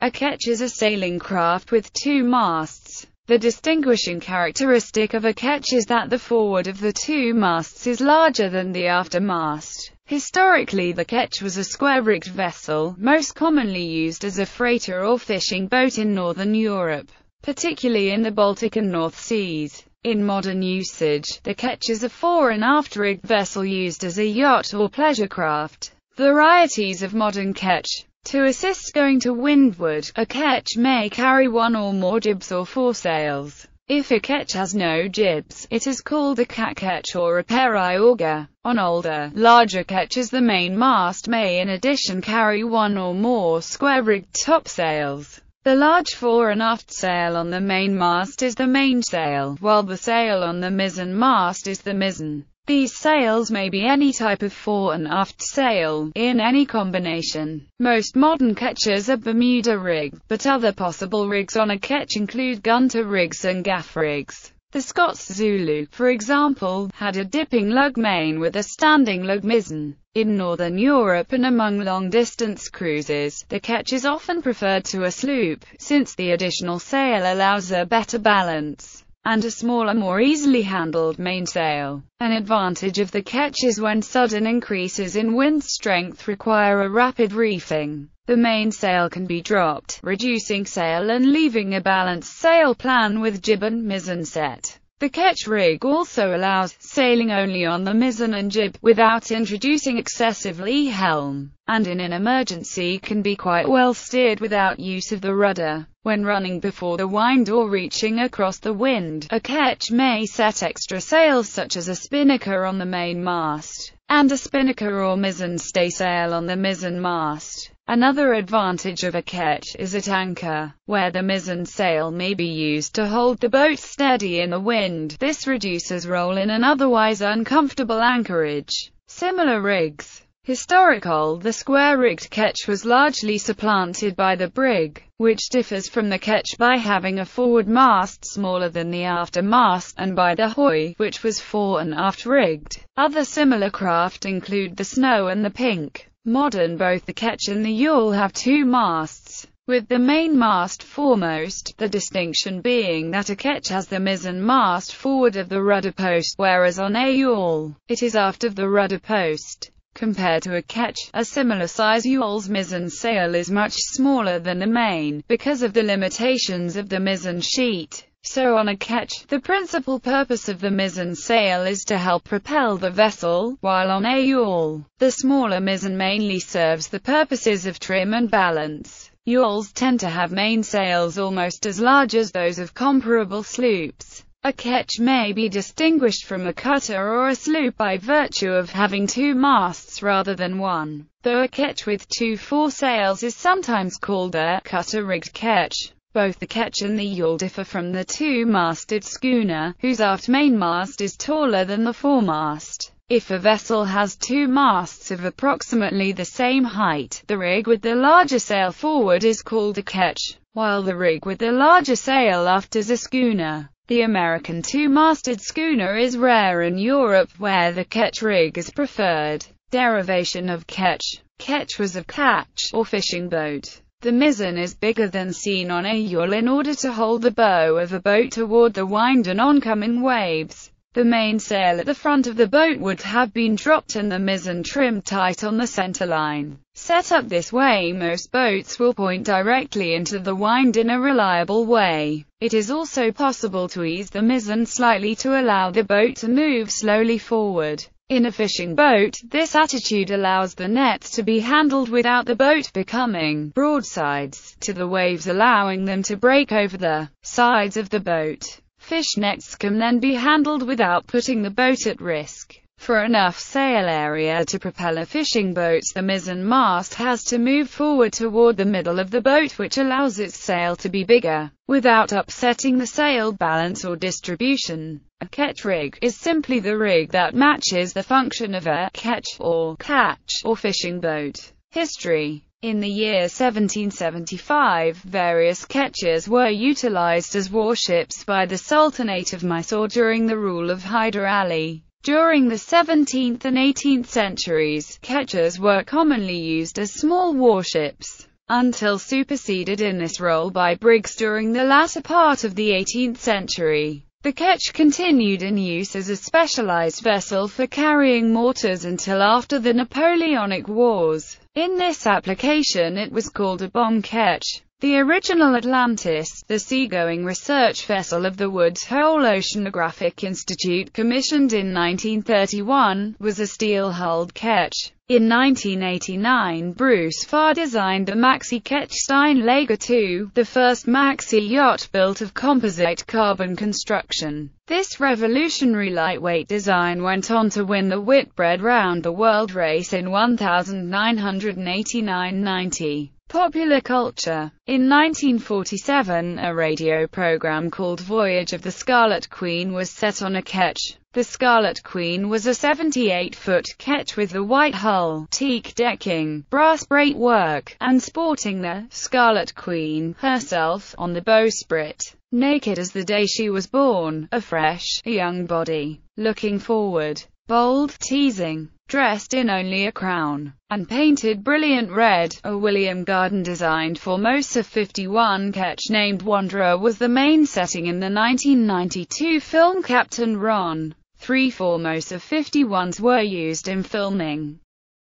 A ketch is a sailing craft with two masts. The distinguishing characteristic of a ketch is that the forward of the two masts is larger than the aftermast. Historically the ketch was a square-rigged vessel, most commonly used as a freighter or fishing boat in northern Europe, particularly in the Baltic and North Seas. In modern usage, the ketch is a fore and aft-rigged vessel used as a yacht or pleasure craft. Varieties of modern ketch to assist going to windward, a ketch may carry one or more jibs or foresails. If a ketch has no jibs, it is called a cat-ketch or a periauger. On older, larger ketches the main mast may in addition carry one or more square-rigged topsails. The large fore and aft sail on the main mast is the mainsail, while the sail on the mizzen mast is the mizzen. These sails may be any type of fore and aft sail, in any combination. Most modern ketches are Bermuda rig, but other possible rigs on a ketch include gunter rigs and gaff rigs. The Scots Zulu, for example, had a dipping lug main with a standing lug mizzen. In Northern Europe and among long-distance cruises, the ketch is often preferred to a sloop, since the additional sail allows a better balance and a smaller more easily handled mainsail. An advantage of the ketch is when sudden increases in wind strength require a rapid reefing. The mainsail can be dropped, reducing sail and leaving a balanced sail plan with jib and mizzen set. The ketch rig also allows sailing only on the mizzen and jib, without introducing excessive lee helm, and in an emergency can be quite well steered without use of the rudder. When running before the wind or reaching across the wind, a ketch may set extra sails such as a spinnaker on the main mast, and a spinnaker or mizzen staysail on the mizzen mast. Another advantage of a ketch is at anchor, where the mizzen sail may be used to hold the boat steady in the wind. This reduces roll in an otherwise uncomfortable anchorage. Similar rigs Historical The square-rigged ketch was largely supplanted by the brig, which differs from the ketch by having a forward mast smaller than the after mast, and by the hoy, which was fore and aft rigged. Other similar craft include the snow and the pink. Modern both the ketch and the yawl have two masts, with the main mast foremost, the distinction being that a ketch has the mizzen mast forward of the rudder post, whereas on a yawl, it is aft of the rudder post. Compared to a ketch, a similar size yawl's mizzen sail is much smaller than the main, because of the limitations of the mizzen sheet. So on a ketch, the principal purpose of the mizzen sail is to help propel the vessel, while on a yawl, the smaller mizzen mainly serves the purposes of trim and balance. Yawls tend to have mainsails almost as large as those of comparable sloops. A ketch may be distinguished from a cutter or a sloop by virtue of having two masts rather than one, though a ketch with two foresails is sometimes called a cutter-rigged ketch. Both the ketch and the yawl differ from the two-masted schooner, whose aft mainmast is taller than the foremast. If a vessel has two masts of approximately the same height, the rig with the larger sail forward is called a ketch, while the rig with the larger sail aft is a schooner. The American two-masted schooner is rare in Europe where the ketch rig is preferred. Derivation of ketch. Ketch was of catch, or fishing boat. The mizzen is bigger than seen on a yawl in order to hold the bow of a boat toward the wind and oncoming waves. The mainsail at the front of the boat would have been dropped and the mizzen trimmed tight on the center line. Set up this way most boats will point directly into the wind in a reliable way. It is also possible to ease the mizzen slightly to allow the boat to move slowly forward. In a fishing boat, this attitude allows the nets to be handled without the boat becoming broadsides to the waves allowing them to break over the sides of the boat. Fish nets can then be handled without putting the boat at risk. For enough sail area to propel a fishing boat, the mizzen mast has to move forward toward the middle of the boat which allows its sail to be bigger, without upsetting the sail balance or distribution. A ketch rig is simply the rig that matches the function of a ketch, or catch, or fishing boat. History in the year 1775, various ketches were utilized as warships by the Sultanate of Mysore during the rule of Hyder Ali. During the 17th and 18th centuries, ketches were commonly used as small warships. until superseded in this role by brigs during the latter part of the 18th century. The ketch continued in use as a specialized vessel for carrying mortars until after the Napoleonic Wars. In this application it was called a bomb ketch. The original Atlantis, the seagoing research vessel of the Woods Hole Oceanographic Institute commissioned in 1931, was a steel-hulled ketch. In 1989 Bruce Farr designed the Maxi Ketch Steinlager II, the first maxi yacht built of composite carbon construction. This revolutionary lightweight design went on to win the Whitbread Round the World race in 1989-90. Popular culture. In 1947, a radio program called Voyage of the Scarlet Queen was set on a ketch. The Scarlet Queen was a 78-foot ketch with a white hull, teak decking, brass brakework, and sporting the Scarlet Queen herself on the bowsprit. Naked as the day she was born, a fresh, young body, looking forward, bold, teasing, dressed in only a crown, and painted brilliant red. A William Garden designed Formosa 51 ketch named Wanderer was the main setting in the 1992 film Captain Ron. Three Formosa 51s were used in filming.